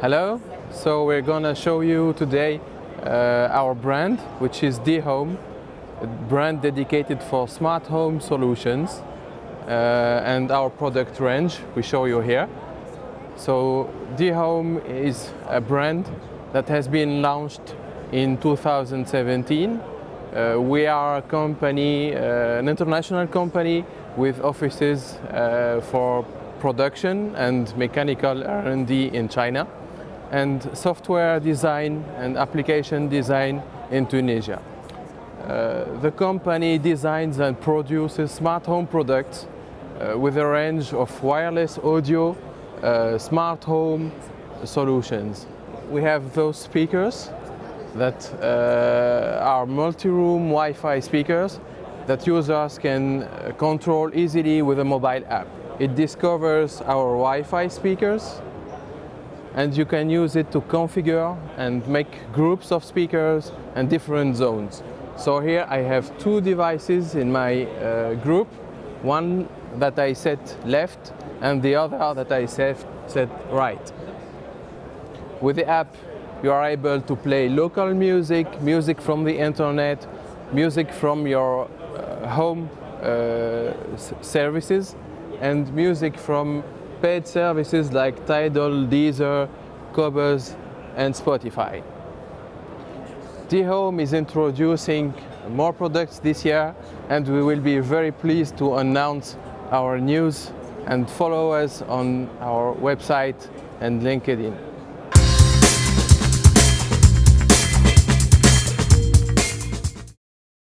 Hello, so we're gonna show you today uh, our brand, which is D-Home, a brand dedicated for smart home solutions uh, and our product range we show you here. So D-Home is a brand that has been launched in 2017. Uh, we are a company, uh, an international company with offices uh, for production and mechanical R&D in China and software design and application design in Tunisia. Uh, the company designs and produces smart home products uh, with a range of wireless audio, uh, smart home solutions. We have those speakers that uh, are multi-room Wi-Fi speakers that users can uh, control easily with a mobile app. It discovers our Wi-Fi speakers and you can use it to configure and make groups of speakers and different zones. So here I have two devices in my uh, group, one that I set left and the other that I set, set right. With the app you are able to play local music, music from the internet, music from your uh, home uh, services and music from paid services like Tidal, Deezer, Qobuz and Spotify. D-Home is introducing more products this year and we will be very pleased to announce our news and follow us on our website and LinkedIn.